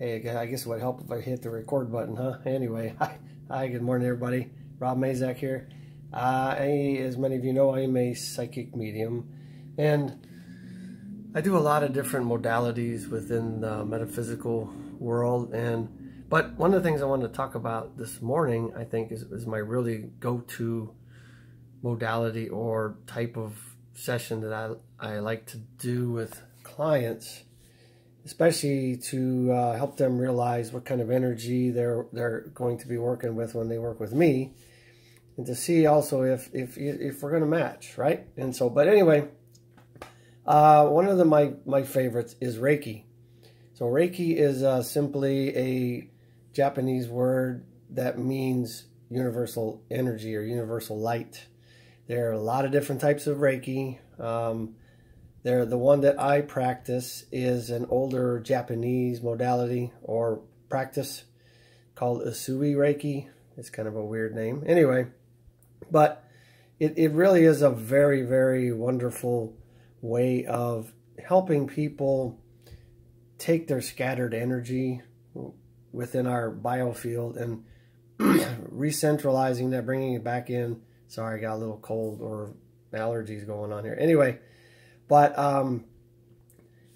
Hey, I guess it would help if I hit the record button, huh? Anyway, hi, hi good morning, everybody. Rob Mazak here. Uh, I, as many of you know, I am a psychic medium, and I do a lot of different modalities within the metaphysical world. And but one of the things I wanted to talk about this morning, I think, is, is my really go-to modality or type of session that I I like to do with clients especially to uh, help them realize what kind of energy they're they're going to be working with when they work with me, and to see also if if if we're going to match, right? And so, but anyway, uh, one of the my my favorites is Reiki. So Reiki is uh, simply a Japanese word that means universal energy or universal light. There are a lot of different types of Reiki. Um, there, the one that I practice is an older Japanese modality or practice called Usui Reiki. It's kind of a weird name. Anyway, but it, it really is a very, very wonderful way of helping people take their scattered energy within our biofield and recentralizing that, bringing it back in. Sorry, I got a little cold or allergies going on here. Anyway, but um,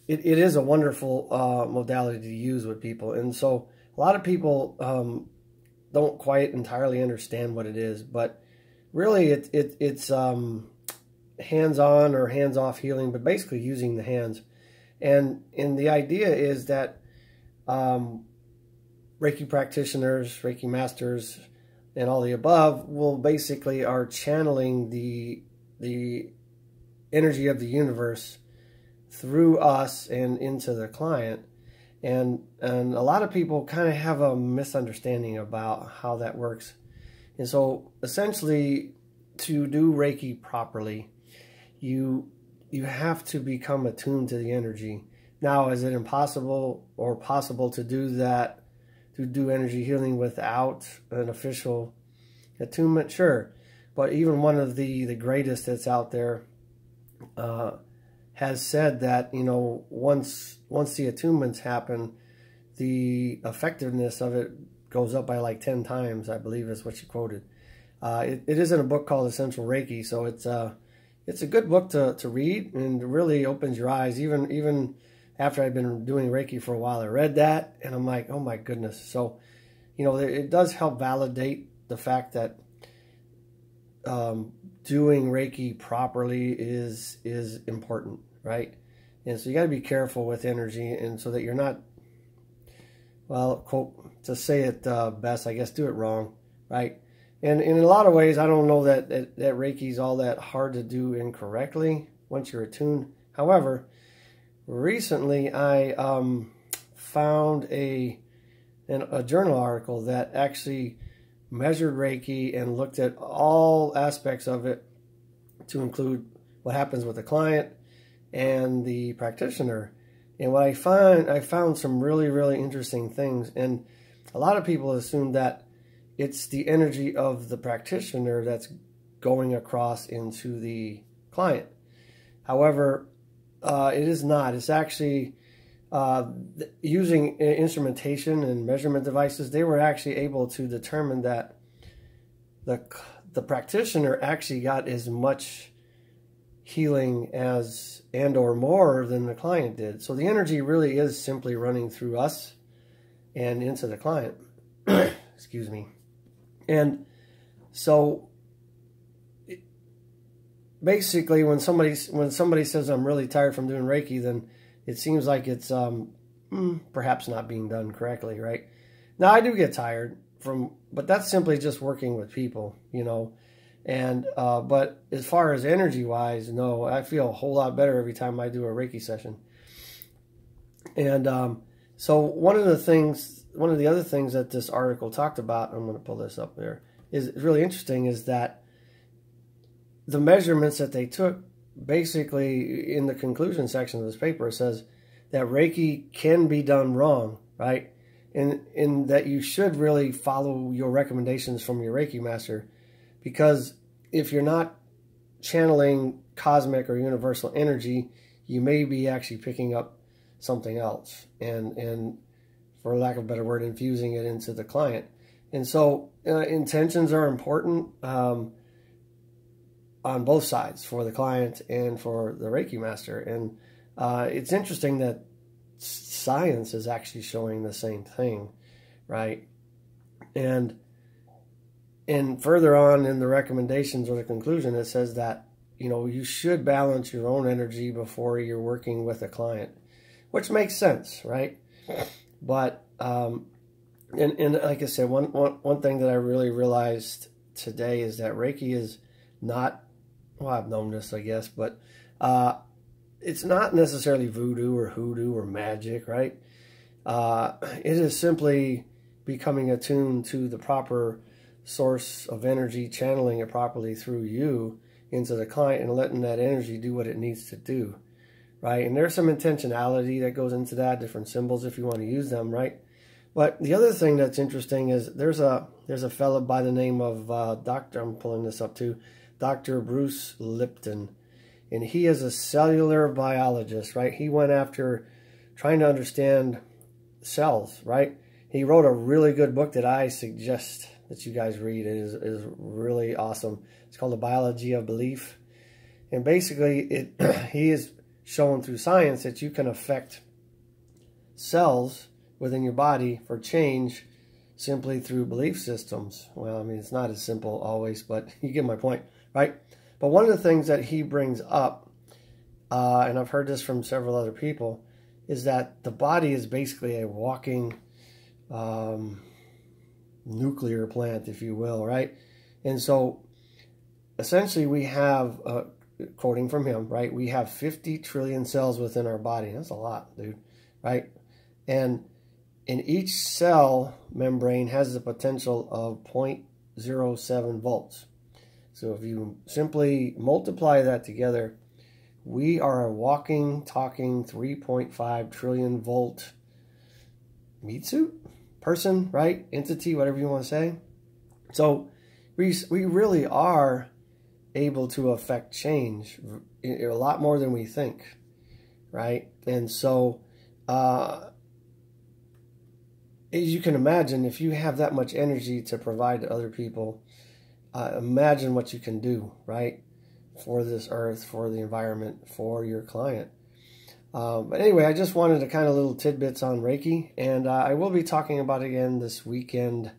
it, it is a wonderful uh, modality to use with people. And so a lot of people um, don't quite entirely understand what it is, but really it, it it's um, hands-on or hands-off healing, but basically using the hands. And, and the idea is that um, Reiki practitioners, Reiki masters, and all the above will basically are channeling the the energy of the universe through us and into the client. And, and a lot of people kind of have a misunderstanding about how that works. And so essentially to do Reiki properly, you, you have to become attuned to the energy. Now, is it impossible or possible to do that, to do energy healing without an official attunement? Sure. But even one of the, the greatest that's out there, uh, has said that you know once once the attunements happen, the effectiveness of it goes up by like ten times. I believe is what she quoted. Uh, it, it is in a book called Essential Reiki, so it's uh, it's a good book to, to read and really opens your eyes. Even even after I've been doing Reiki for a while, I read that and I'm like, oh my goodness. So, you know, it does help validate the fact that um, doing Reiki properly is is important, right? And so you got to be careful with energy, and so that you're not, well, quote to say it uh, best, I guess, do it wrong, right? And, in a lot of ways, I don't know that, that that Reiki is all that hard to do incorrectly once you're attuned. However, recently I um, found a an, a journal article that actually measured Reiki and looked at all aspects of it to include what happens with the client and the practitioner. And what I find, I found some really, really interesting things. And a lot of people assume that it's the energy of the practitioner that's going across into the client. However, uh, it is not. It's actually uh, using instrumentation and measurement devices, they were actually able to determine that the the practitioner actually got as much healing as and or more than the client did. So the energy really is simply running through us and into the client. Excuse me. And so basically when somebody when somebody says I'm really tired from doing Reiki, then it seems like it's um, hmm, perhaps not being done correctly, right? Now, I do get tired from, but that's simply just working with people, you know. And, uh, but as far as energy wise, no, I feel a whole lot better every time I do a Reiki session. And um, so, one of the things, one of the other things that this article talked about, I'm going to pull this up there, is really interesting is that the measurements that they took basically in the conclusion section of this paper, it says that Reiki can be done wrong, right? And, and that you should really follow your recommendations from your Reiki master because if you're not channeling cosmic or universal energy, you may be actually picking up something else. And, and for lack of a better word, infusing it into the client. And so uh, intentions are important um, on both sides for the client and for the Reiki master. And uh, it's interesting that science is actually showing the same thing, right? And and further on in the recommendations or the conclusion, it says that you know you should balance your own energy before you're working with a client, which makes sense, right? But um, and and like I said, one one one thing that I really realized today is that Reiki is not well, I've known this, I guess, but uh, it's not necessarily voodoo or hoodoo or magic, right? Uh, it is simply becoming attuned to the proper source of energy, channeling it properly through you into the client and letting that energy do what it needs to do, right? And there's some intentionality that goes into that, different symbols if you want to use them, right? But the other thing that's interesting is there's a there's a fellow by the name of uh, Doctor. I'm pulling this up too, Doctor Bruce Lipton, and he is a cellular biologist, right? He went after trying to understand cells, right? He wrote a really good book that I suggest that you guys read. It is, is really awesome. It's called The Biology of Belief. And basically, it he is showing through science that you can affect cells within your body for change simply through belief systems. Well, I mean, it's not as simple always, but you get my point, right? But one of the things that he brings up, uh, and I've heard this from several other people, is that the body is basically a walking um, nuclear plant, if you will, right? And so essentially we have, uh, quoting from him, right, we have 50 trillion cells within our body. That's a lot, dude, right? And in each cell membrane has the potential of 0.07 volts. So if you simply multiply that together, we are a walking, talking 3.5 trillion volt meat suit? person, right? Entity, whatever you want to say. So we, we really are able to affect change a lot more than we think, right? And so, uh, as you can imagine, if you have that much energy to provide to other people, uh, imagine what you can do, right? For this earth, for the environment, for your client. Um, but anyway, I just wanted to kind of little tidbits on Reiki, and uh, I will be talking about it again this weekend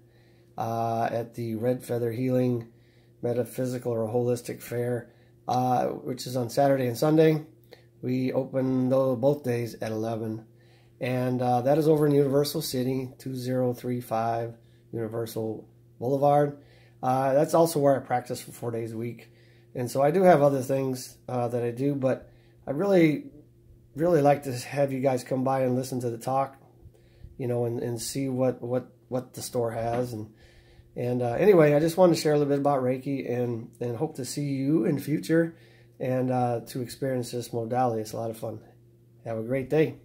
uh, at the Red Feather Healing Metaphysical or Holistic Fair, uh, which is on Saturday and Sunday. We open though both days at 11, and uh, that is over in Universal City, 2035 Universal Boulevard. Uh, that's also where I practice for four days a week, and so I do have other things uh, that I do, but I really really like to have you guys come by and listen to the talk, you know, and, and see what, what, what the store has. And, and uh, anyway, I just wanted to share a little bit about Reiki and, and hope to see you in future and uh, to experience this modality. It's a lot of fun. Have a great day.